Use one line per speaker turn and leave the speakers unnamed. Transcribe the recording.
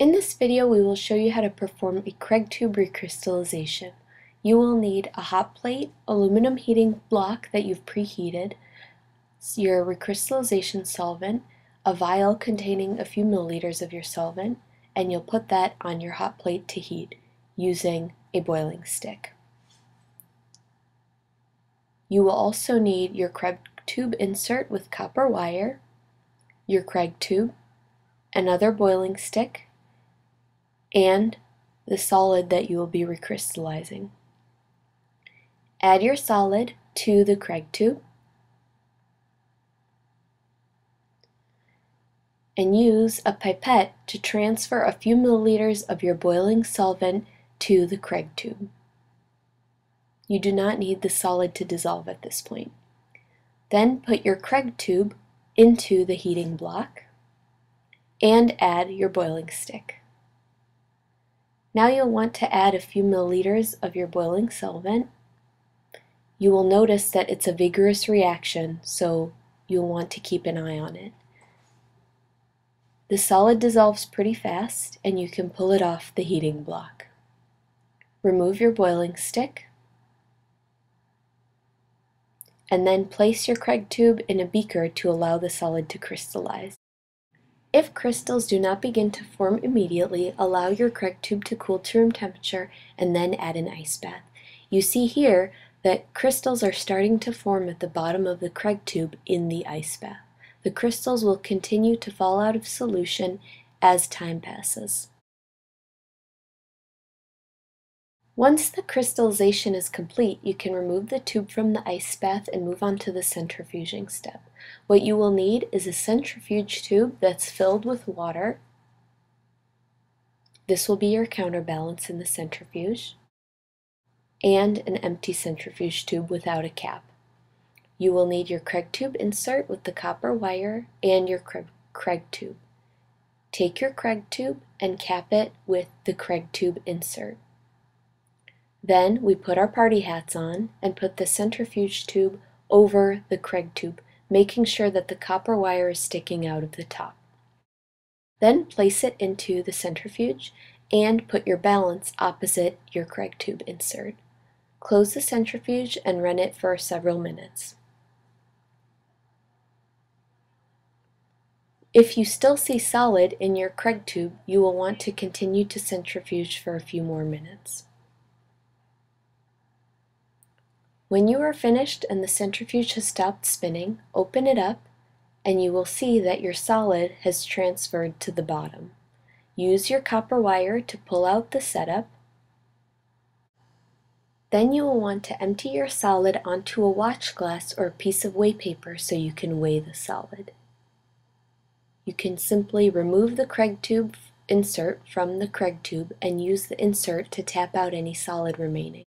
In this video we will show you how to perform a Craig tube recrystallization. You will need a hot plate, aluminum heating block that you've preheated, your recrystallization solvent, a vial containing a few milliliters of your solvent, and you'll put that on your hot plate to heat using a boiling stick. You will also need your Craig tube insert with copper wire, your Craig tube, another boiling stick, and the solid that you will be recrystallizing. Add your solid to the Craig tube and use a pipette to transfer a few milliliters of your boiling solvent to the Craig tube. You do not need the solid to dissolve at this point. Then put your Craig tube into the heating block and add your boiling stick. Now you'll want to add a few milliliters of your boiling solvent. You will notice that it's a vigorous reaction, so you'll want to keep an eye on it. The solid dissolves pretty fast and you can pull it off the heating block. Remove your boiling stick and then place your Craig tube in a beaker to allow the solid to crystallize. If crystals do not begin to form immediately, allow your Craig tube to cool to room temperature and then add an ice bath. You see here that crystals are starting to form at the bottom of the Craig tube in the ice bath. The crystals will continue to fall out of solution as time passes. Once the crystallization is complete, you can remove the tube from the ice bath and move on to the centrifuging step. What you will need is a centrifuge tube that's filled with water. This will be your counterbalance in the centrifuge. And an empty centrifuge tube without a cap. You will need your Craig tube insert with the copper wire and your Craig tube. Take your Craig tube and cap it with the Craig tube insert. Then we put our party hats on and put the centrifuge tube over the Craig tube, making sure that the copper wire is sticking out of the top. Then place it into the centrifuge and put your balance opposite your Craig tube insert. Close the centrifuge and run it for several minutes. If you still see solid in your Craig tube, you will want to continue to centrifuge for a few more minutes. When you are finished and the centrifuge has stopped spinning, open it up and you will see that your solid has transferred to the bottom. Use your copper wire to pull out the setup. Then you will want to empty your solid onto a watch glass or a piece of weigh paper so you can weigh the solid. You can simply remove the Craig tube insert from the Craig tube and use the insert to tap out any solid remaining.